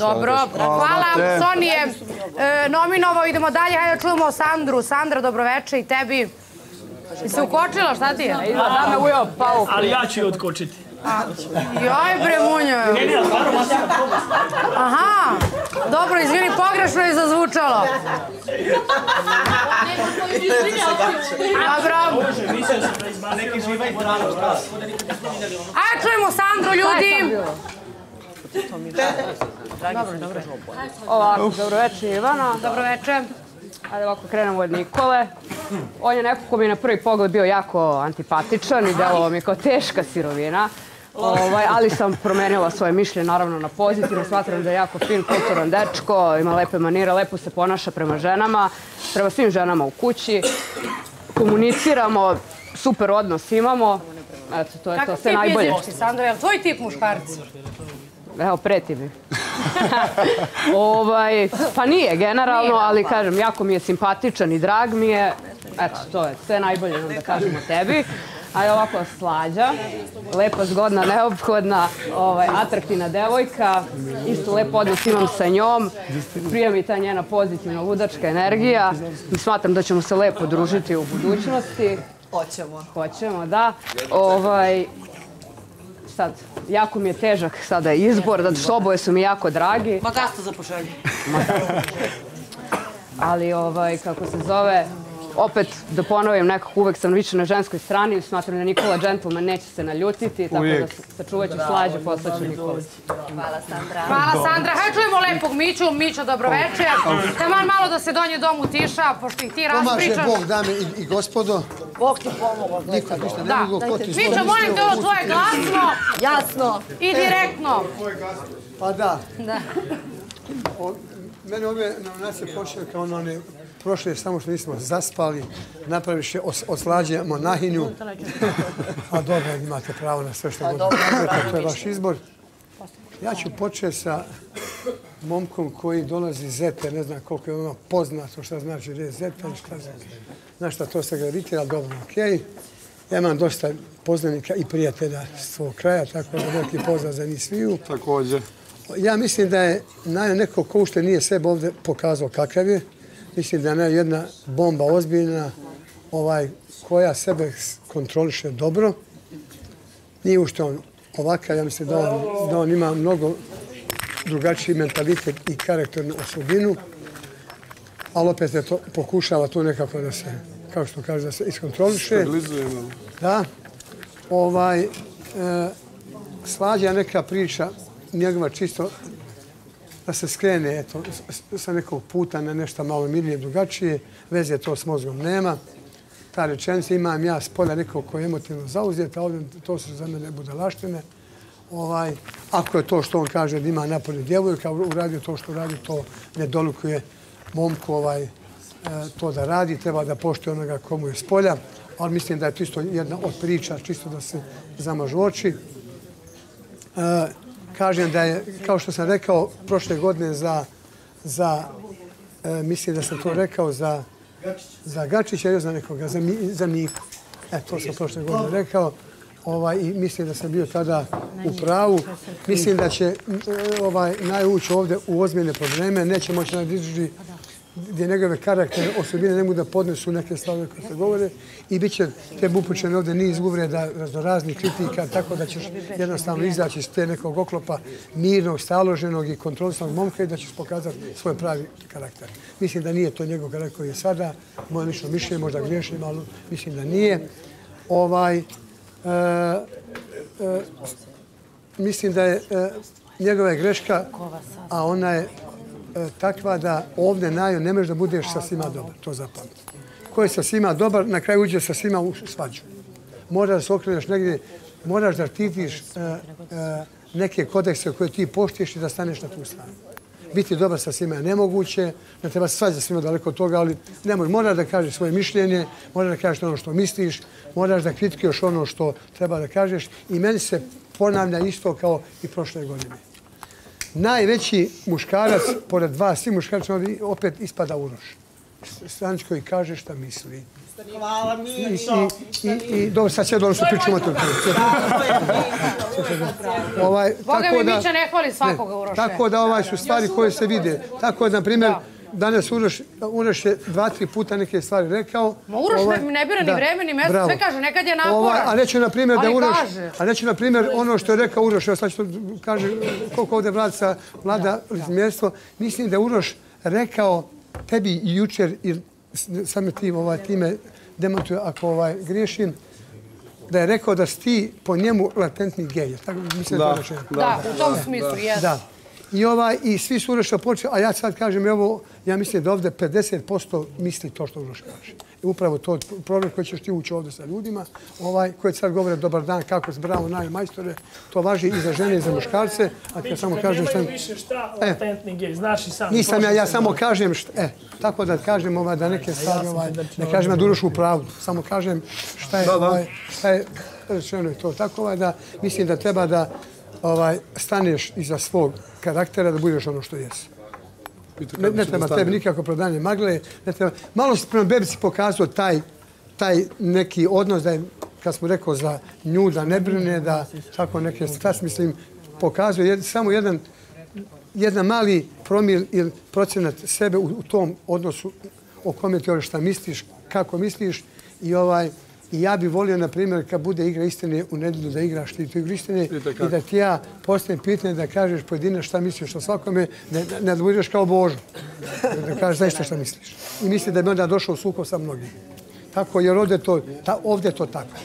Dobro, hvala. Sony je e, nominovao, idemo dalje, hajde da čujemo Sandru. Sandra, dobroveče i tebi. I se ukočila, šta ti je? Da me ujeo pao. Ali ja ću je odkočiti. Joj bre, munja. Aha, dobro, izvini, pogrešno je zazvučalo. Dobro. Ajde čujemo Sandru, ljudi. Ovako, dobro večer Ivana. Dobroveče. Ajde ovako krenemo od Nikole. On je neko ko mi je na prvi pogled bio jako antipatičan i delo mi je kao teška sirovina. Ovaj, ali sam promenila svoje mišlje naravno na pozitivno. Smatram da je jako fin, kulturan dečko, ima lepe manire, lepo se ponaša prema ženama, prema svim ženama u kući. Komuniciramo, super odnos imamo. Eto, to je to, Kakav sve tip najbolje. jeziš ti, Sandra? Je li tvoj tip muškarci? Evo, preti mi. ovaj, pa nije generalno, ali kažem, jako mi je simpatičan i drag mi je. Eto, to je sve najbolje da kažem o tebi. Ajde ovako slađa, lepa, zgodna, neophodna, ovaj, atraktivna devojka, isto lep odnos imam sa njom, prija mi ta njena pozitivna ludačka energija i smatram da ćemo se lepo družiti u budućnosti. Hoćemo. Hoćemo, da. Ovaj, sad, jako mi je težak sada izbor, zato što oboje su mi jako dragi, Ma gasto za pošalje. ali ovaj, kako se zove, opet da ponovim, nekako uvek sam više na ženskoj strani, smatram da Nikola gentleman neće se naljutiti, tako da sačuvat ću slađe, poslaću Nikola. Hvala Sandra. Hvala Sandra. Hajde čujemo lepog Miću. Mićo, dobroveče. Taman malo da se donje dom utiša, pošto ih ti Pomaže raspričaš. Bog, dame i, i gospodo. Bog ti pomogao. Niko ništa ne mogu, ko ti Mićo, molim te ovo tvoje glasno Jasno. i direktno. Pa da. Mene ove na nas je počeo kao ono one prošle, samo što nismo zaspali, napraviše os, oslađe monahinju. A dobro, imate pravo na sve što god kažete, to je vaš izbor. Ja ću početi sa momkom koji dolazi iz Zete, ne znam koliko je ono poznato šta znači gdje je Zeta i šta znači. Znaš šta, to se gravitira, dobro, okej. Ja imam dosta poznanika i prijatelja s svog kraja, tako da veliki pozdrav za njih sviju. Također. Ja mislim da je neko ko ušte nije sebe ovdje pokazao kakav je. Mislim da je jedna bomba ozbiljna ovaj, koja sebe kontroliše dobro. Nije ušte on ovakav, ja mislim da on, da on ima mnogo drugačiji mentalitet i karakternu osobinu. Ali opet je to, pokušava tu nekako da se, kao što kaže, da se iskontroliše. Stabilizujemo. Da. Ovaj, e, slađa neka priča njegova čisto da se skrene eto, sa nekog puta na nešto malo milije drugačije. Veze to s mozgom nema. Ta rečenica imam ja s polja nekog koji je emotivno zauzet, a ovdje to su za mene budalaštine. Ovaj, ako je to što on kaže da ima napolje djevojka, uradio to što radi, to ne dolukuje momku ovaj, e, to da radi, treba da poštuje onoga komu je s polja, ali mislim da je to isto jedna od priča, čisto da se zamažu oči. E, kažem da je, kao što sam rekao, prošle godine za, za e, mislim da sam to rekao za, za Gačića ili za nekoga, za, za Miku. E, to sam prošle godine rekao. Ovaj, I mislim da sam bio tada u pravu. Mislim da će ovaj, najući ovdje u ozbiljne probleme. Neće moći nadići gdje njegove karaktere, osobine ne mogu da podnesu neke stvari koje se govore i bit će tebi upućeno ovdje niz uvreda, raznoraznih kritika, tako da ćeš jednostavno izaći iz te nekog oklopa mirnog, staloženog i kontrolisanog momka i da ćeš pokazati svoj pravi karakter. Mislim da nije to njegov karakter koji je sada, moje lično mišljenje, možda griješim, ali mislim da nije. Ovaj, e, e, mislim da je e, njegova je greška, a ona je E, takva da ovdje najo ne možeš da budeš sa svima dobar, to zapamti. Ko je sa svima dobar, na kraju uđe sa svima u svađu. Moraš da se okreneš negdje, moraš da štitiš e, e neke kodekse koje ti poštiš i da staneš na tu stranu. Biti dobar sa svima je nemoguće, ne treba se svađa sa svima daleko od toga, ali nemoj, moraš da kažeš svoje mišljenje, moraš da kažeš ono što misliš, moraš da kritikuješ ono što treba da kažeš i meni se ponavlja isto kao i prošle godine najveći muškarac, pored vas, svi muškarci, ovdje opet ispada Uroš. Stanić koji kaže šta misli. Hvala I, Mišo. i, i, i dobro, sad sve dobro što pričamo to. Ovaj, Boga tako mi da- Mića ne hvali svakoga Uroše. Tako da ovaj su stvari koje se vide. Tako da, na primjer, danas Uroš, Uroš je dva, tri puta neke stvari rekao. Ma Uroš Ovaj, ne- ne bira ni da, vreme, ni mesto, bravo. sve kaže, nekad je naporan. Ovaj, a reću, na primjer, da Uroš, kaže. a reću, na primjer, ono što je rekao Uroš, sad ću to kaže koliko ovdje vlada sa vlada licemjerstvo, mislim da je Uroš rekao tebi i jučer, i sam ti ovaj, time demantuje ako ovaj, griješim, da je rekao da si ti po njemu latentni gej. Tako mislim da, u tom smislu, jes. Da. I, ovaj, I svi su Uroša počeli, a ja sad kažem, evo, ja mislim da ovdje 50% misli to što Uroš kaže. I upravo to problem koji ćeš ti ući ovdje sa ljudima, ovaj, koji sad govore dobar dan, kako se bravo, naj majstore, to važi i za žene i za muškarce, a kad samo kažem šta... Nemaju više šta E. latentni gej, znaš i sam. Nisam ja, ja sam samo kažem, šta, e, tako da kažem ovaj, da neke stvari, ovaj, ne kažem ja da Uroš u pravu, samo kažem šta je, ovaj, šta je rečeno je to tako, ovaj, da mislim da treba da ovaj, staneš iza svog karaktera, da budeš ono što jesi. Ne, ne treba tebi nikako prodanje magle. Ne treba. Malo si prema bebici pokazao taj, taj neki odnos da je, kad smo rekao za nju, da ne brine, da tako neke stvari, mislim, pokazuje jed, samo jedan, jedan mali promil ili procenat sebe u, u tom odnosu o kome ti šta misliš, kako misliš i ovaj I ja bih volio, na primjer, kad bude igra istine u nedjelju da igraš ti tu igru istine i da ti ja postavim pitanje da kažeš pojedina šta misliš o svakome, ne, da budeš kao Božo. Da kažeš zaista šta misliš. I misli da bi onda došao u sukob sa mnogim. Tako, jer ovdje to, ta, ovdje je to tako.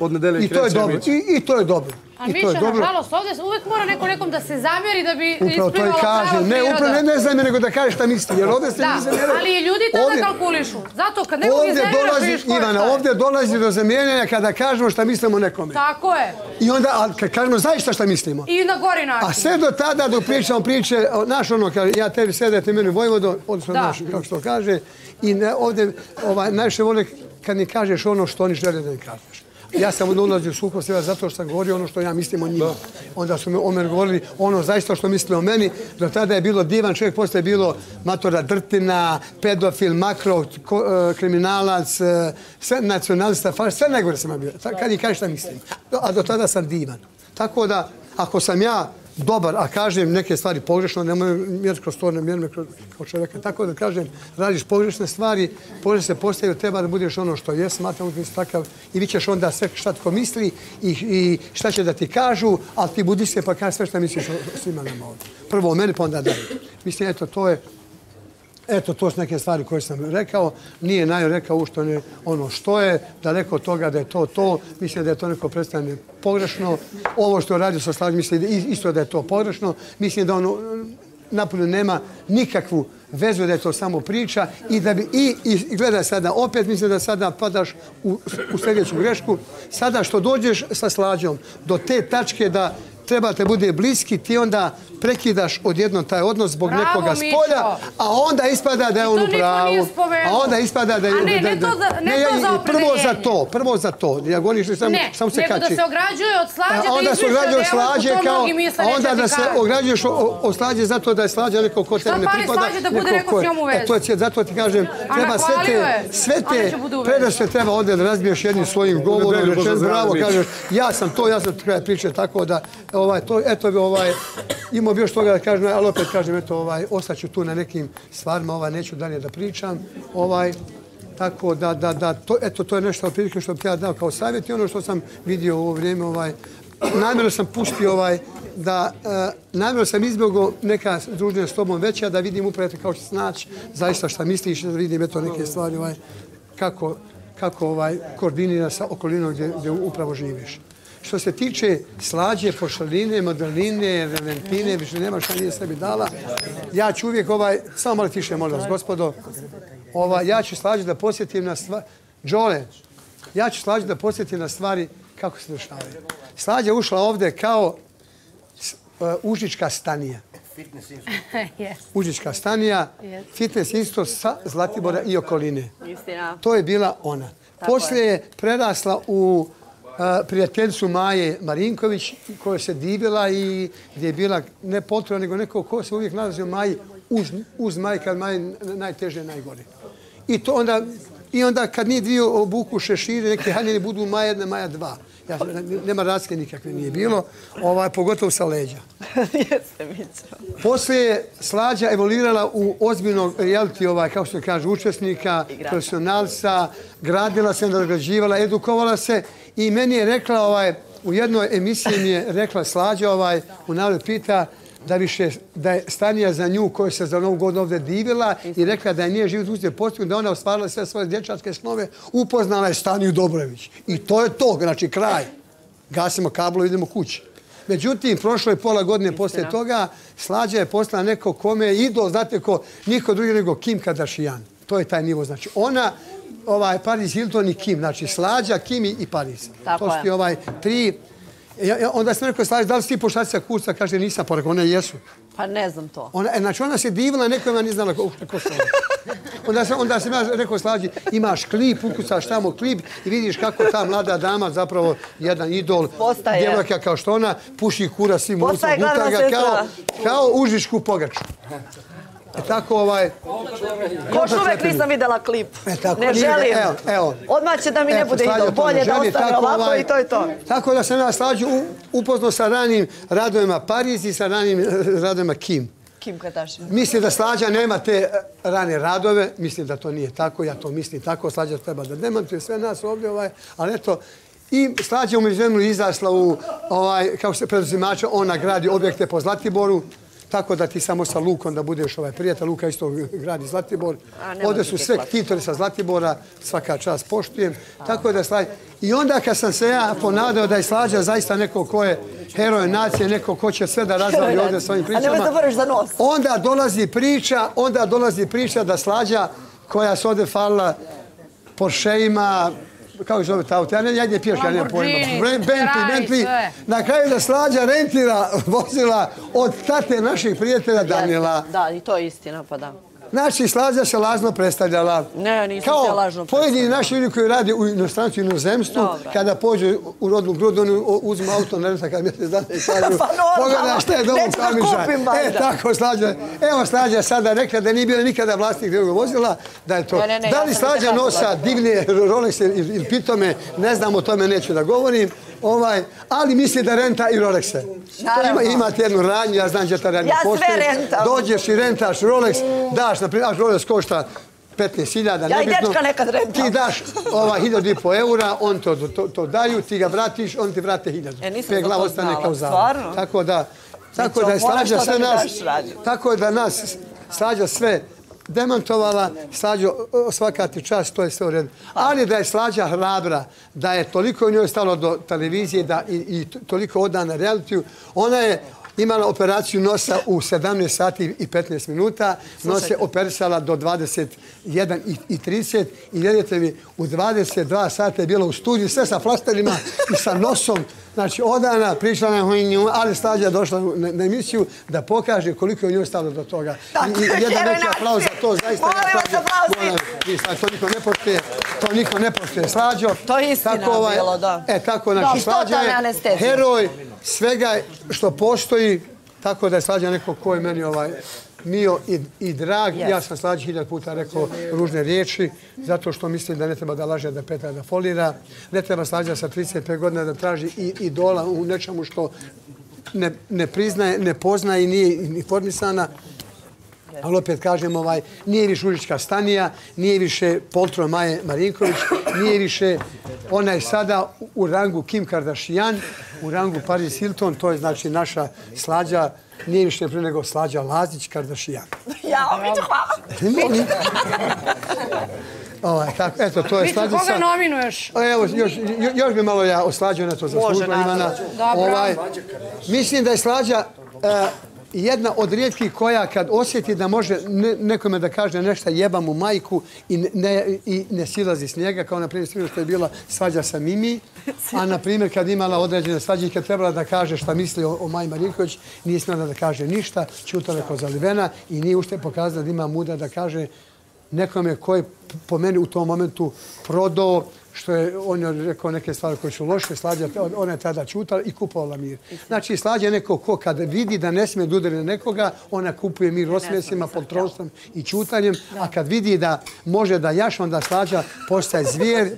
Od nedelje I to je kreće dobro. I, I to je dobro. A I to Miša, je dobro. nažalost, ovdje uvek mora neko nekom da se zamjeri da bi Upravo to i isplivala prava kažem. Ne, priroda. upravo ne, ne znam nego da kažeš šta misli. Jer ovdje se Da, ne zamjeraju. ali i ljudi tada Ovdje- kalkulišu. Zato kad nekog Ovdje dolazi, Ivana, ovdje dolazi do zamjenjanja kada kažemo šta mislimo nekome. Tako je. I onda, a kad kažemo zaista šta mislimo. I na gori način. A sve do tada dok pričamo priče, o, naš ono, kad ja tebi sedete ti meni Vojvodo, odnosno naš, kako se to kaže, i ne, ovdje ovaj, najviše vole kad mi kažeš ono što oni žele da mi kažeš. Ja sam onda ulazio u sukob svega zato što sam govorio ono što ja mislim o njima. Onda su mi o meni govorili ono zaista što misle o meni. Do tada je bilo divan čovjek, posle je bilo matora drtina, pedofil, makro, e, kriminalac, e, sve nacionalista, faš, sve najgore sam bio. Kad i kaj šta mislim. A do tada sam divan. Tako da, ako sam ja dobar, a kažem neke stvari pogrešno, nemoj mjer kroz to, ne mjer me kroz, kao čovjeka. Tako da kažem, radiš pogrešne stvari, pogrešne se postavio, treba da budeš ono što je, smatram da si takav i vi ćeš onda sve šta tko misli i, i šta će da ti kažu, ali ti budi se pa kaži sve šta misliš o svima nama ovdje. Prvo o meni, pa onda dalje. Mislim, eto, to je, Eto, to su neke stvari koje sam rekao. Nije Najo rekao ušto što ne, ono što je, daleko od toga da je to to. Mislim da je to neko predstavljanje pogrešno. Ovo što je radio sa Slavim, mislim da isto da je to pogrešno. Mislim da ono mm, napolju nema nikakvu vezu da je to samo priča i da bi i, i gledaj sada opet mislim da sada padaš u, u sljedeću grešku sada što dođeš sa slađom do te tačke da treba te bude bliski, ti onda prekidaš odjednom taj odnos zbog Bravo, nekoga spolja, a onda ispada da je on to u niko pravu. nije spomenuo. A onda ispada da je... A ne, ne to za- ne to za Prvo za opredeljenje. to, prvo za to. Ja govorim što samo, Ne, samo se nego da kači. se ograđuje od slađe, A onda da se ograđuje od slađe to kao, a onda da se ograđuješ od slađe zato da je slađa neko ko Šta tebi ne pripada. slađe da bude neko ko s je- njom u vezi? E, to je, zato ti kažem, treba sve te, je. sve Onda te vezi. predaše treba ovdje da razbiješ jednim svojim govorom, rečen, bravo, kažeš, ja sam to, ja sam kraja priče, tako da, ovaj, to, eto bi, ovaj, imao bi još toga da kažem, ali opet kažem, eto, ovaj, ostaću tu na nekim stvarima, ovaj, neću dalje da pričam, ovaj, tako da, da, da, to, eto, to je nešto otprilike što bih ja dao kao savjet i ono što sam vidio u ovo vrijeme, ovaj, namjerno sam pustio ovaj, da, uh, namjerno sam izbjegao neka druženja s tobom veća, da vidim upravo kao što snaći zaista šta misliš, da vidim eto neke stvari, ovaj, kako, kako ovaj, koordinira sa okolinom gdje, gdje upravo živiš. Što se tiče slađe, pošaline, modeline, reventine, više nema šta nije sebi dala. Ja ću uvijek ovaj, samo malo tiše, molim vas, gospodo. Ja ću slađe da posjetim na stvari. Đole, ja ću slađe da posjetim na stvari kako se dešavaju. Slađa je ušla ovdje kao uh, Užička stanija. Yes. Užička stanija, fitness isto sa Zlatibora i okoline. Istina. To je bila ona. Poslije je prerasla u prijateljcu Maje Marinković koja se divila i gdje je bila ne potrebna nego neko ko se uvijek nalazi u Maji uz, uz Maji kad Maji najteže najgore. I to onda, i onda kad nije dvije obuku šešire, neke haljene budu maja jedna, maja dva. Ja, nema razlike nikakve nije bilo, ovaj, pogotovo sa leđa. Jeste, Mićo. Poslije je Slađa evoluirala u ozbiljnog reality, ovaj, kao što se kaže, učesnika, profesionalca, gradila se, nagrađivala, edukovala se i meni je rekla, ovaj, u jednoj emisiji mi je rekla Slađa, ovaj, u narodu pita, da više, da je Stanija za nju koju se za novu godinu ovdje divila i rekla da je nije život uspije postigu, da ona ostvarila sve svoje dječatske snove, upoznala je Staniju Dobrović. I to je to, znači kraj. Gasimo kablo, idemo kući. Međutim, prošlo je pola godine poslije toga, Slađa je postala neko kome je idol, znate ko, niko drugi nego Kim Kardashian. To je taj nivo, znači ona, ovaj, Paris Hilton i Kim, znači Slađa, Kim i Paris. Tako to su ti ovaj tri, Ja, ja, onda sam rekao, Slađa, da li si ti poštačica kurca? Kaže, nisam, pa rekao, one jesu. Pa ne znam to. Ona, e, znači, ona se divila, neko ima nije znala ko, ko su oni. Onda sam, onda sam ja rekao Slađi, imaš klip, ukucaš tamo klip i vidiš kako ta mlada dama, zapravo jedan idol, Postaje. djevojka kao što ona, puši kura svim guta ga kao, kao užišku pogaču. E tako ovaj... Još uvek nisam videla klip. E, tako, Ne nije- želim. Evo, evo. Odmah će da mi ne Eto, bude idol. ne Bolje da ostane ovako ovaj, i to je to. Tako da sam ja Slađu u- upoznao sa ranim radovima Pariz i sa ranim radovima Kim. Kim Kardashian. Mislim da Slađa nema te eh, rane radove, mislim da to nije tako, ja to mislim tako, Slađa treba da demantuje sve nas ovdje, ovaj, ali eto, i Slađa umeđu vremenu izasla u, ovaj, kako se preduzimača, ona gradi objekte po Zlatiboru, tako da ti samo sa Lukom da budeš ovaj prijatelj, Luka isto gradi Zlatibor. Ovdje ti su sve titori sa Zlatibora, svaka čast poštujem. Tako da Slađa... I onda kad sam se ja ponadao da je Slađa zaista neko ko je heroj nacije, neko ko će sve da razvali ovdje svojim A pričama. nemoj zaboraviš za nos. Onda dolazi priča, onda dolazi priča da slađa koja se ovdje falila Porscheima, kako se zove ta auto, ja ne, ja ne piješ, ja nemam pojma. Bentley, Bentley. Na kraju da slađa rentira vozila od tate naših prijatelja Danila. Da, i to je istina, pa da. Znači, slađa se lažno predstavljala. Ne, nisam Kao se lažno pojedini predstavljala. naši ljudi koji rade u inostranstvu i inozemstvu, kada pođe u rodnu grudu, oni uzmu auto na renta kada mjesec dana i kažu, Pa pogledaj šta je Kamiša. kupim E, tako slađa. Evo slađa sada rekla da nije bila nikada vlasnik drugog vozila, da je to. Ne, ne, ne, da li slađa nosa divne Rolexe ili ili pitome, ne znam, o tome neću da govorim. Ovaj, ali misli da renta i Rolexe. Ima, imate jednu radnju, ja znam gdje ta radnja Ja sve postoji. rentam. Dođeš i rentaš Rolex, daš, na primjer, Rolex košta 15.000, Ja i nebitno. dečka nekad rentam. Ti daš ovaj, 1000 i po eura, on to, to, to daju, ti ga vratiš, on ti vrate 1000. E, nisam Pe to ostane znala. kao zavod. Stvarno? Tako da, tako Mićo, da je slađa da sve nas, tako da nas slađa sve demantovala, slađo, svaka ti čast, to je sve u redu. Ali da je slađa hrabra, da je toliko njoj stalo do televizije da i, i toliko odana realitiju, ona je imala operaciju nosa u 17 sati i 15 minuta, nos je operisala do 21 i, i 30 i vjerujete mi, u 22 sata je bila u studiju, sve sa flasterima i sa nosom, Znači, odana pričala na nju, ali Slađa je došla na, na emisiju da pokaže koliko je njoj stalo do toga. Tako I, i je, jedan nacije. aplauz za to, zaista. Molim vas, Slađo, aplauz. molim vas, Slađo, To niko ne poštuje, to niko ne poštuje. Slađo, To je istina bilo, da. E, tako, znači, Slađa ta je heroj svega što postoji, tako da je Slađa neko ko je meni ovaj, mio i, i drag. Yes. Ja sam Slađi hiljad puta rekao ružne riječi, zato što mislim da ne treba da laže, da peta, da folira. Ne treba Slađa sa 35 godina da traži i idola u nečemu što ne, ne priznaje, ne poznaje i nije informisana. Ali opet kažem, ovaj, nije više Užička Stanija, nije više Poltro Maje Marinković, nije više, ona je sada u- rangu Kim Kardashian, u rangu Paris Hilton, to je znači naša slađa, nije više prije nego slađa Lazić Kardashian. Ja, Mićo, hvala. ovaj, tako, eto, to je Mićo, slađica. koga nominuješ? Evo, još, bi malo ja o slađu na to zaslužila. Ivana. Dobro. Ovaj, mislim da je slađa e, jedna od rijetkih koja kad osjeti da može ne, nekome da kaže nešto jeba mu majku i ne, i ne silazi s njega, kao na primjer što je bila svađa sa Mimi, a na primjer kad imala određene svađe i kad trebala da kaže šta misli o, o Maji Marinković, nije smjela da kaže ništa, čutala kao zalivena i nije ušte pokazala da ima muda da kaže nekome koji je po meni u tom momentu prodao što je on je rekao neke stvari koje su loše, Slađa, ona je tada čutala i kupovala mir. Znači, Slađa je neko ko kad vidi da ne smije da udari na nekoga, ona kupuje mir osmjesima, potrošnom i čutanjem, a kad vidi da može da jaš, onda Slađa postaje zvijer,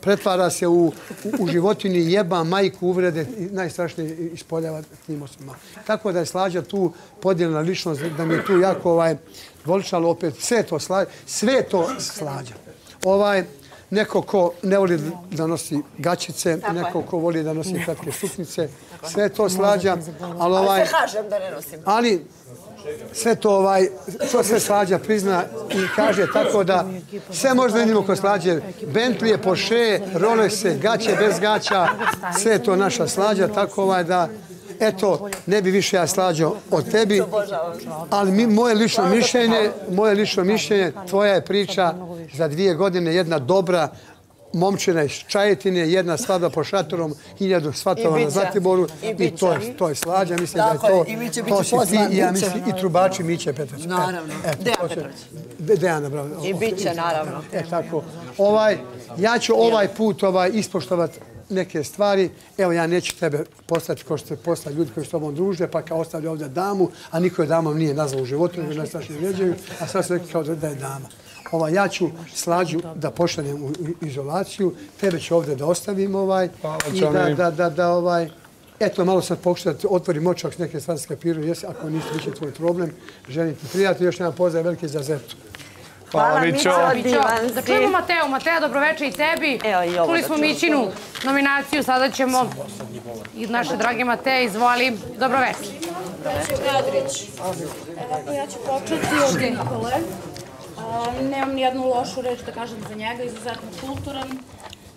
pretvara se u, u, u životinji jeba, majku, uvrede i najstrašnije ispoljava tim osobama. Tako da je Slađa tu podijeljena ličnost, da mi je tu jako ovaj, voličalo opet sve to Slađa, sve to Slađa. Ovaj, neko ko ne voli da nosi gačice, neko ko voli da nosi kratke suknice, sve to slađa, ali ovaj... Ali se kažem da ne nosim. Ali sve to ovaj, to sve slađa prizna i kaže tako da sve možda vidimo ko slađe. Bentley, Porsche, Rolexe, gaće bez gaća, sve to naša slađa, tako ovaj da eto, ne bi više ja slađao od tebi, ali mi, moje lično mišljenje, moje lično mišljenje, tvoja je priča za dvije godine jedna dobra momčina iz Čajetine, jedna svadba po šatorom, hiljadu svatova na Zlatiboru i, to, je, to je slađa, mislim da je to, i to si ti i ja mislim i trubači Miće Petrović. Naravno. Dejan Petrović. Dejana, bravo. I bit će, naravno. E, tako. Ovaj, ja ću ovaj put ovaj, ispoštovati neke stvari. Evo, ja neću tebe postati kao što se posta ljudi koji s tobom druže, pa kao ostavlja ovdje damu, a niko je damom nije nazvao u životu, nego najstrašnije vređaju, a sad se rekli kao da je dama. Ova, ja ću slađu da pošaljem u izolaciju, tebe ću ovdje da ostavim ovaj, i da, da, da, da, ovaj, Eto, malo sad pokušati da otvorim očak s neke stvari skapiraju, jesi, ako niste više tvoj problem. Želim ti prijatelj, još jedan pozdrav veliki za Zetu. Hvala, Mićo, Da čujemo Mateo. Mateo, dobroveče i tebi. Evo i ovo Čuli smo. Mićinu nominaciju, sada ćemo i naše drage Mateje, izvoli. Dobroveče. Kadrić. Evo, ja ću početi od Nikole. Nemam nijednu lošu reč da kažem za njega, izuzetno kulturan,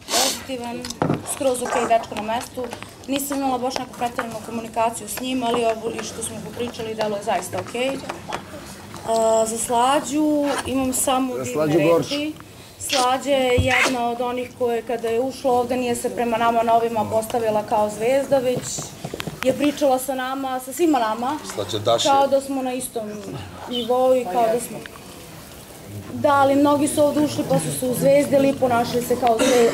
pozitivan, skroz ok dečko na mestu. Nisam imala baš neku pretjeranu komunikaciju s njim, ali ovo i što smo popričali delo je zaista ok. A, za Slađu imam samo divne reči. Slađa je jedna od onih koje kada je ušla ovde nije se prema nama novima postavila kao zvezda, već je pričala sa nama, sa svima nama, kao da smo na istom nivou i kao da smo... Da, ali mnogi su ovdje ušli pa su se uzvezdili, ponašali se kao zve-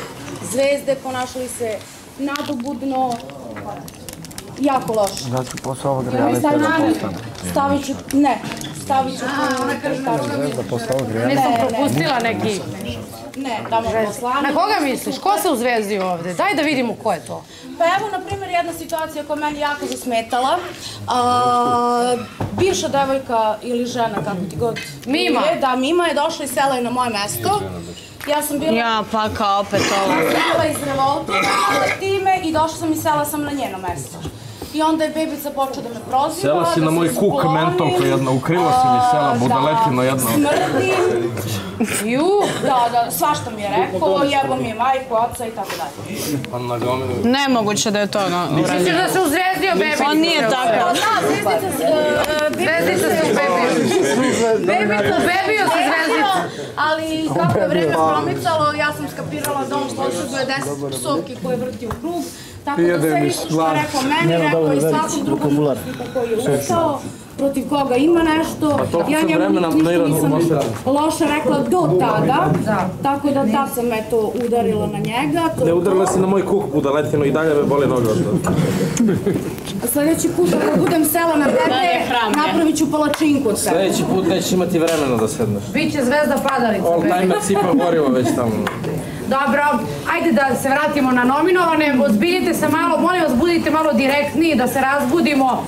zvezde, ponašali se nadobudno, jako loše. Znači, posao ovog Ja mi stavit ću, stavit ću, ne, stavit ću tu, posao ovog Nisam propustila neki. ne, tamo poslani. Na koga misliš? Ko se uzvezdio ovde? Daj da vidimo ko je to. Pa evo, na primjer, jedna situacija koja meni jako zasmetala. A, bivša devojka ili žena, kako ti god Mima. je, da, Mima je došla i sela je na moje mesto. Ja sam bila, Ja, pa kao opet ovo. ja sam bila iz revolta time i došla sam i sela sam na njeno mesto. I onda je bebica počela da me proziva. Sela si da na moj kuk Polonin, mentalka jedna, ukrila si mi sela, a, budaletino da jedna. Smrdim. Ju, da, da, svašta mi je rekao, jebo mi je majku, oca i tako dalje. Pa na gomilu. Nemoguće da je to no, Misliš da se uzvezdio bebi? On nije tako. Pa da, zvezdica, se, e, Zvezdica se uzvezdio. Bebica, ubebio se zvezdica. Ali kako je vreme promicalo, ja sam skapirala da on posjeduje 10 psovki koje vrti u krug. Tako da sve što je rekao meni, rekao i svakom drugom koji je ustao, protiv koga ima nešto. Ja njemu ništa nisam loše rekla do tada, tako da tad sam eto udarila na njega. To Ne udarila to. si na moj kuk budaletino i dalje me boli noga od toga. Sljedeći put ako budem sela na tebe, napravit ću palačinku od sebe. Sljedeći put nećeš imati vremena da sedneš. Biće zvezda padalica. All bebi. timer sipa gorivo već tamo. Dobro, ajde da se vratimo na nominovane. Ozbiljite se malo, molim vas, budite malo direktniji, da se razbudimo.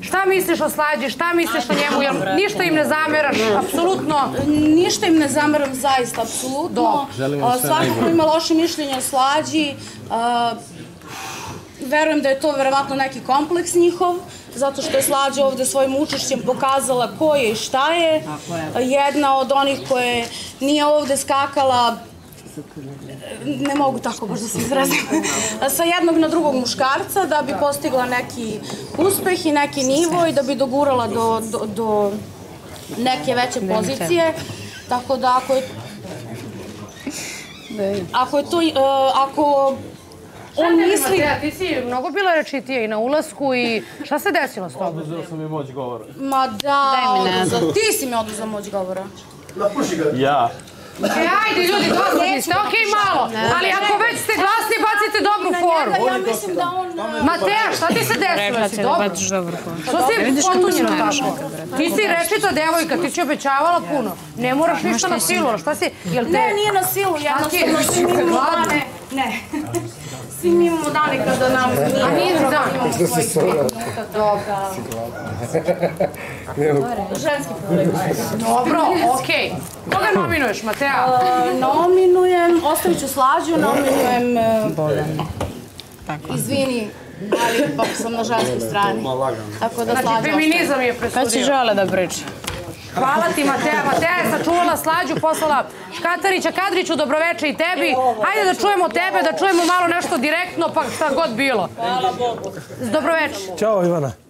Šta misliš o slađi, šta misliš o njemu, jel ništa im ne zameraš, apsolutno. Ništa im ne zameram zaista, apsolutno. Svakako ima loše mišljenje o slađi. A, Verujem da je to verovatno neki kompleks njihov, zato što je Slađa ovde svojim učešćem pokazala ko je i šta je. Jedna od onih koje nije ovde skakala ne mogu tako baš da se izrazim, sa jednog na drugog muškarca da bi postigla neki uspeh i neki nivo i da bi dogurala do, do, do neke veće pozicije. Tako da ako je Ako je to, uh, ako on misli... Ti si mnogo bila rečitija i na ulasku i šta se desilo s tobom? Uzeo sam i moć govora. Ma da, oduzeo. ti si mi oduzao moć govora. Ja. E, ajde ljudi, dosadni ste, okej malo. Ali ako već ste glasni, bacite dobru foru. Ja mislim da on... Mateja, šta ti se desilo? Jesi da dobro? baciš dobro foru. Što si smeješ tako? Ti si rečita devojka, ti si obećavala puno. Ne moraš ništa na silu, šta si? Jel te... Ne, nije na silu, jednostavno svi mi dane. Ne. Svi mi imamo dane kada nam... A nije za dan. Ženski problem. Dobro, okej. Koga nominuješ, Mateja? Uh, nominujem, ostavit ću slađu, nominujem... Uh, Izvini, ali ipak sam na ženskoj strani. Tako da Znači, slađu feminizam je Kad će presudio. žele da priča? Hvala ti, Mateja. Mateja je sačuvala slađu, poslala Škatarića, Kadriću, dobroveče i tebi. Hajde da čujemo tebe, da čujemo malo nešto direktno, pa šta god bilo. Hvala Bogu. Dobroveče. Ćao Ivana.